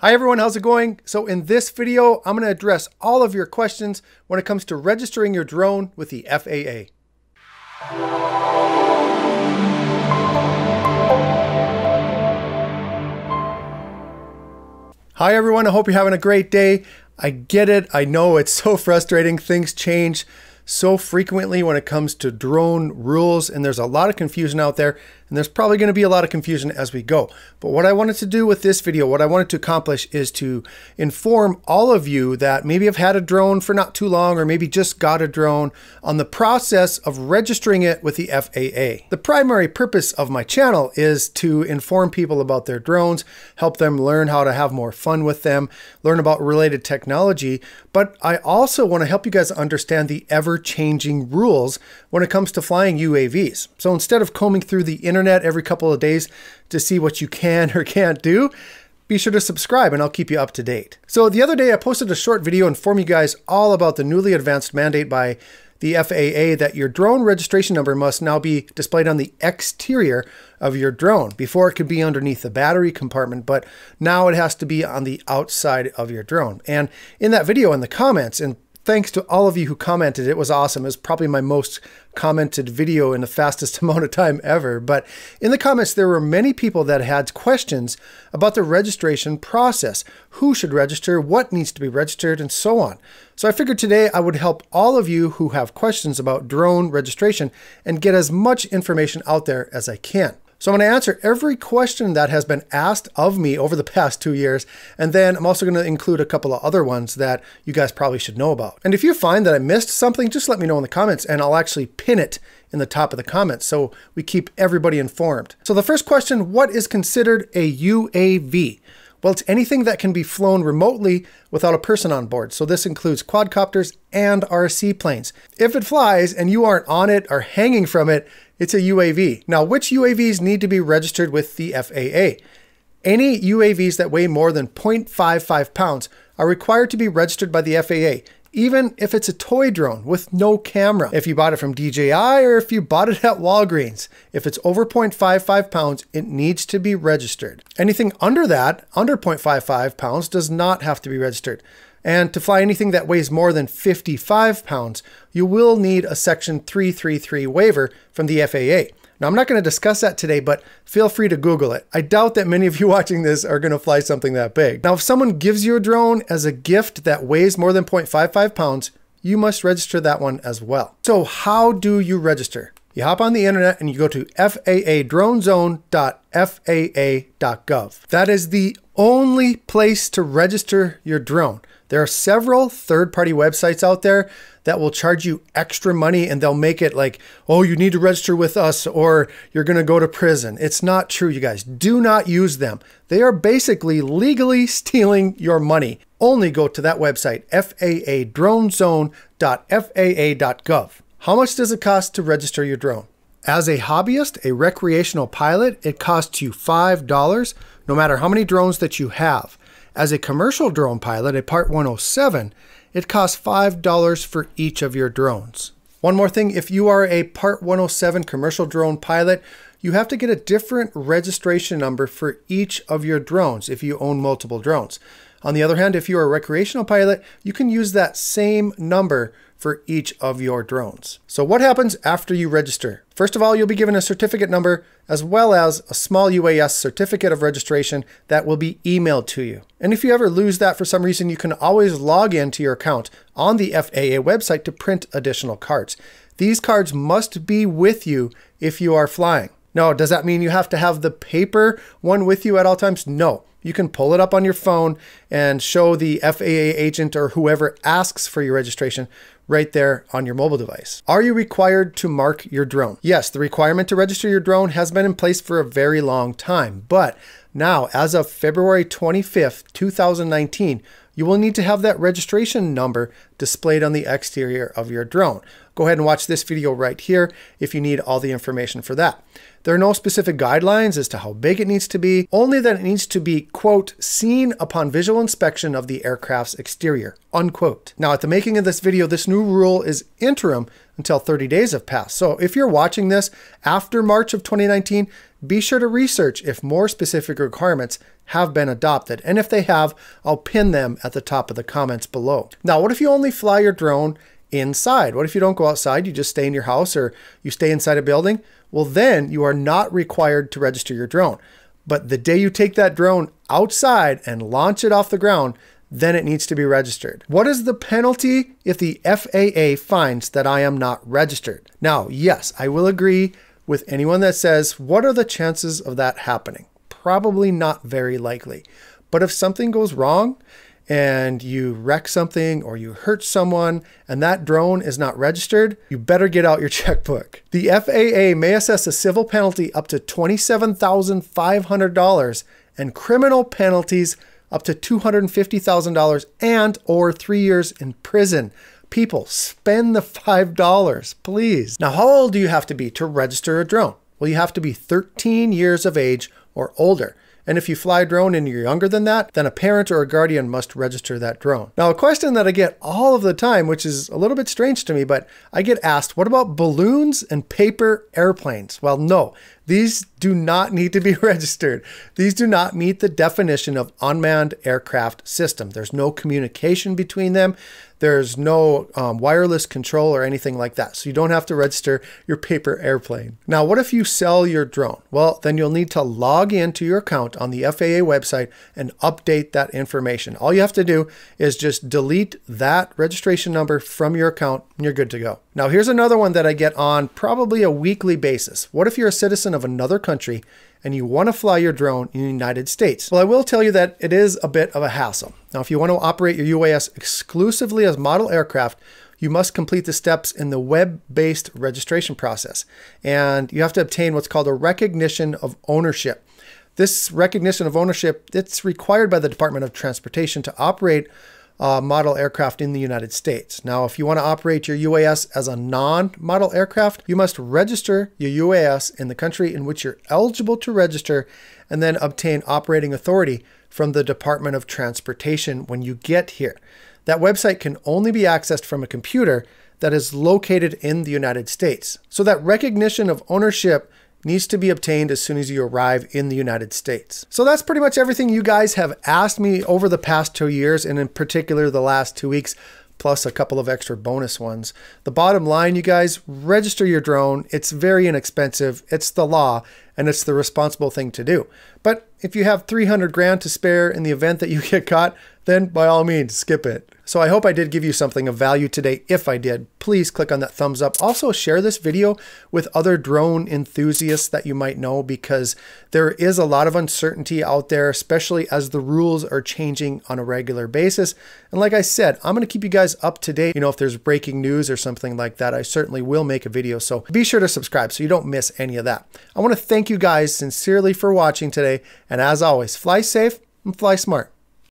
Hi everyone, how's it going? So in this video, I'm going to address all of your questions when it comes to registering your drone with the FAA. Hi everyone, I hope you're having a great day. I get it, I know it's so frustrating, things change so frequently when it comes to drone rules, and there's a lot of confusion out there, and there's probably going to be a lot of confusion as we go. But what I wanted to do with this video, what I wanted to accomplish is to inform all of you that maybe have had a drone for not too long, or maybe just got a drone on the process of registering it with the FAA. The primary purpose of my channel is to inform people about their drones, help them learn how to have more fun with them, learn about related technology, but I also want to help you guys understand the ever changing rules when it comes to flying UAVs. So instead of combing through the internet every couple of days to see what you can or can't do, be sure to subscribe and I'll keep you up to date. So the other day I posted a short video informing you guys all about the newly advanced mandate by the FAA that your drone registration number must now be displayed on the exterior of your drone. Before it could be underneath the battery compartment, but now it has to be on the outside of your drone. And in that video in the comments, and thanks to all of you who commented. It was awesome. It was probably my most commented video in the fastest amount of time ever. But in the comments, there were many people that had questions about the registration process. Who should register? What needs to be registered? And so on. So I figured today I would help all of you who have questions about drone registration and get as much information out there as I can. So I'm going to answer every question that has been asked of me over the past two years. And then I'm also going to include a couple of other ones that you guys probably should know about. And if you find that I missed something, just let me know in the comments and I'll actually pin it in the top of the comments so we keep everybody informed. So the first question, what is considered a UAV? Well, it's anything that can be flown remotely without a person on board. So this includes quadcopters and RC planes. If it flies and you aren't on it or hanging from it, it's a UAV. Now, which UAVs need to be registered with the FAA? Any UAVs that weigh more than 0.55 pounds are required to be registered by the FAA, even if it's a toy drone with no camera. If you bought it from DJI or if you bought it at Walgreens, if it's over 0.55 pounds, it needs to be registered. Anything under that, under 0.55 pounds, does not have to be registered. And to fly anything that weighs more than 55 pounds, you will need a Section 333 waiver from the FAA. Now, I'm not going to discuss that today, but feel free to Google it. I doubt that many of you watching this are going to fly something that big. Now, if someone gives you a drone as a gift that weighs more than 0.55 pounds, you must register that one as well. So how do you register? You hop on the internet and you go to faadronezone.faa.gov. That is the only place to register your drone. There are several third party websites out there that will charge you extra money and they'll make it like, oh, you need to register with us or you're going to go to prison. It's not true, you guys. Do not use them. They are basically legally stealing your money. Only go to that website, faadronezone.faa.gov. How much does it cost to register your drone? As a hobbyist, a recreational pilot, it costs you $5 no matter how many drones that you have. As a commercial drone pilot, a Part 107, it costs $5 for each of your drones. One more thing, if you are a Part 107 commercial drone pilot, you have to get a different registration number for each of your drones if you own multiple drones. On the other hand, if you're a recreational pilot, you can use that same number for each of your drones. So what happens after you register? First of all, you'll be given a certificate number as well as a small UAS certificate of registration that will be emailed to you. And if you ever lose that for some reason, you can always log into your account on the FAA website to print additional cards. These cards must be with you if you are flying. No, does that mean you have to have the paper one with you at all times? No. You can pull it up on your phone and show the FAA agent or whoever asks for your registration right there on your mobile device. Are you required to mark your drone? Yes, the requirement to register your drone has been in place for a very long time, but now as of February 25th, 2019, you will need to have that registration number displayed on the exterior of your drone. Go ahead and watch this video right here if you need all the information for that. There are no specific guidelines as to how big it needs to be, only that it needs to be, quote, seen upon visual inspection of the aircraft's exterior, unquote. Now, at the making of this video, this new rule is interim until 30 days have passed. So if you're watching this after March of 2019, be sure to research if more specific requirements have been adopted. And if they have, I'll pin them at the top of the comments below. Now, what if you only fly your drone inside? What if you don't go outside? You just stay in your house or you stay inside a building? Well, then you are not required to register your drone. But the day you take that drone outside and launch it off the ground, then it needs to be registered. What is the penalty if the FAA finds that I am not registered? Now, yes, I will agree with anyone that says, what are the chances of that happening? Probably not very likely. But if something goes wrong and you wreck something or you hurt someone and that drone is not registered, you better get out your checkbook. The FAA may assess a civil penalty up to $27,500 and criminal penalties up to $250,000 and or 3 years in prison. People, spend the $5, please. Now, how old do you have to be to register a drone? Well, you have to be 13 years of age or older. And if you fly a drone and you're younger than that, then a parent or a guardian must register that drone. Now, a question that I get all of the time, which is a little bit strange to me, but I get asked, what about balloons and paper airplanes? Well, no, these do not need to be registered. These do not meet the definition of unmanned aircraft system. There's no communication between them. There's no um, wireless control or anything like that. So you don't have to register your paper airplane. Now, what if you sell your drone? Well, then you'll need to log into your account on the FAA website and update that information. All you have to do is just delete that registration number from your account and you're good to go. Now, here's another one that I get on probably a weekly basis. What if you're a citizen of another country and you want to fly your drone in the United States? Well, I will tell you that it is a bit of a hassle. Now, if you want to operate your UAS exclusively as model aircraft, you must complete the steps in the web-based registration process. And you have to obtain what's called a recognition of ownership. This recognition of ownership, it's required by the Department of Transportation to operate uh, model aircraft in the United States. Now, if you want to operate your UAS as a non-model aircraft, you must register your UAS in the country in which you're eligible to register and then obtain operating authority from the Department of Transportation when you get here. That website can only be accessed from a computer that is located in the United States. So that recognition of ownership needs to be obtained as soon as you arrive in the United States. So that's pretty much everything you guys have asked me over the past two years, and in particular the last two weeks, plus a couple of extra bonus ones. The bottom line, you guys, register your drone. It's very inexpensive. It's the law, and it's the responsible thing to do. But if you have 300 grand to spare in the event that you get caught, then by all means, skip it. So I hope I did give you something of value today. If I did, please click on that thumbs up. Also share this video with other drone enthusiasts that you might know because there is a lot of uncertainty out there, especially as the rules are changing on a regular basis. And like I said, I'm going to keep you guys up to date. You know, if there's breaking news or something like that, I certainly will make a video. So be sure to subscribe so you don't miss any of that. I want to thank you guys sincerely for watching today. And as always, fly safe and fly smart.